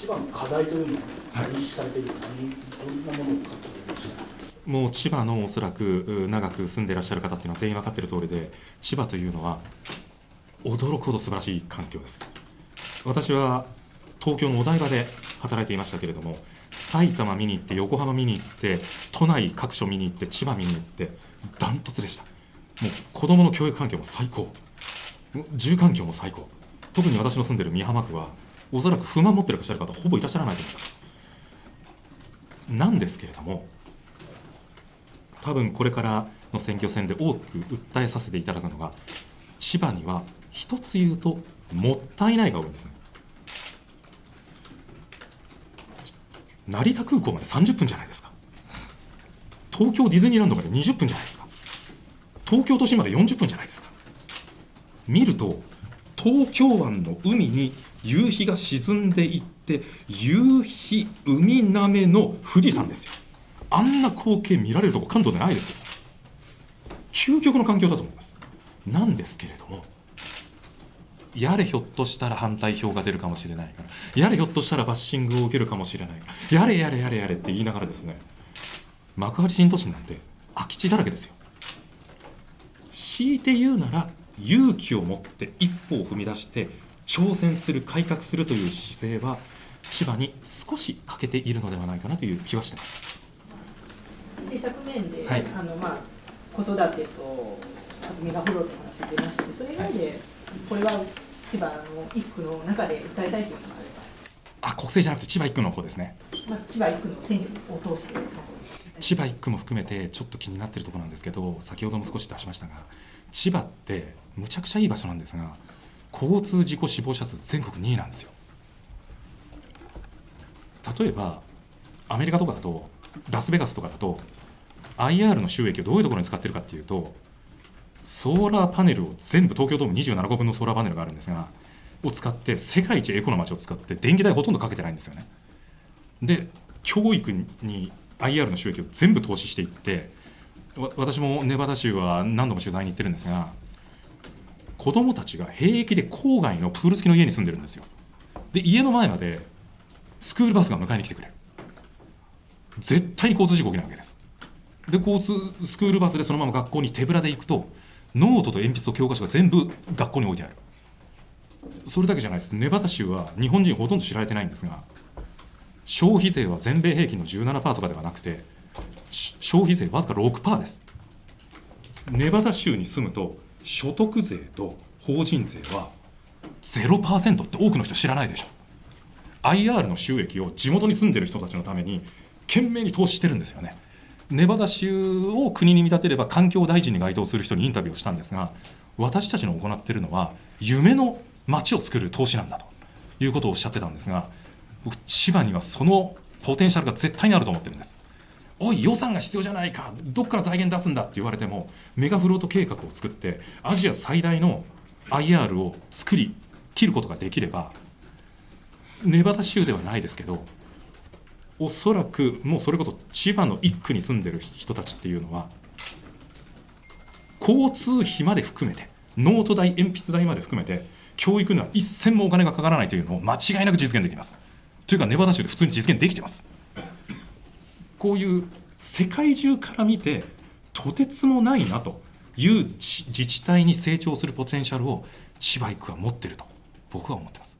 千葉の課題というのは認識されている、何どんなものを感じていらっしゃいますか？もう千葉のおそらく長く住んでいらっしゃる方っていうのは全員分かっている通りで、千葉というのは驚くほど素晴らしい環境です。私は東京のお台場で働いていましたけれども、埼玉見に行って、横浜見に行って、都内各所見に行って、千葉見に行って、ダントツでした。もう子どもの教育環境も最高、住環境も最高、特に私の住んでいる美浜区は、おそらく不満持ってらっしゃる方、ほぼいらっしゃらないと思います。なんですけれども、多分これからの選挙戦で多く訴えさせていただくのが、千葉には一つ言うと、もったいないが多いんですね。成田空港まで30分じゃないですか。東京ディズニーランドまで20分じゃないですか。東京都心まで40分じゃないですか。見ると、東京湾の海に夕日が沈んでいって、夕日、海なめの富士山ですよ。あんな光景見られるとこ関東でないですよ。究極の環境だと思います。なんですけれども、やれひょっとしたら反対票が出るかもしれないから、やれひょっとしたらバッシングを受けるかもしれないから、やれやれやれやれって言いながらですね、幕張新都心なんて空き地だらけですよ。強いて言うなら、勇気を持って一歩を踏み出して、挑戦する、改革するという姿勢は、千葉に少し欠けているのではないかなという気はしてます。政策面で、はいあのまあ、子育てとあとメガフロートの話出ましたけどそれ以外で、これは千葉の一区の中で訴えたいというのがあれあ、国政じゃなくて千葉一区の方ですね。ば、まあ、千葉一区の選挙を通して千葉一区も含めてちょっと気になってるところなんですけど先ほども少し出しましたが千葉ってむちゃくちゃいい場所なんですが交通事故死亡者数全国2位なんですよ。例えばアメリカとかだとラスベガスとかだと IR の収益をどういうところに使ってるかっていうとソーラーパネルを全部東京ドーム27個分のソーラーパネルがあるんですがを使って世界一エコの街を使って電気代ほとんどかけてないんですよね。で教育に IR の収益を全部投資していって私もネバダ州は何度も取材に行ってるんですが子どもたちが平気で郊外のプール付きの家に住んでるんですよ。で家の前までスクールバスが迎えに来てくれる。絶対に交通事故起きないわけです。で交通スクールバスでそのまま学校に手ぶらで行くとノートと鉛筆と教科書が全部学校に置いてある。それだけじゃないです。ネバダ州は日本人ほとんど知られてないんですが消費税は全米平均の17%とかではなくて消費税わずか6%です。ネバダ州に住むと所得税と法人税は0%って多くの人知らないでしょ。IR の収益を地元に住んでる人たちのために懸命に投資してるんですよね。ネバダ州を国に見立てれば環境大臣に該当する人にインタビューをしたんですが私たちの行っているのは夢の街を作る投資なんだということをおっしゃってたんですが僕千葉にはそのポテンシャルが絶対にあると思ってるんです。おい予算が必要じゃないか。どっから財源出すんだって言われてもメガフロート計画を作ってアジア最大の IR を作り切ることができればネバダ州ではないですけどおそらくもうそれこそ千葉の一区に住んでる人たちっていうのは交通費まで含めてノート代鉛筆代まで含めて教育には一銭もお金がかからないというのを間違いなく実現できます。というかネバダ州で普通に実現できてます。こういう世界中から見てとてつもないなという自治体に成長するポテンシャルを千葉一区は持っていると僕は思ってます。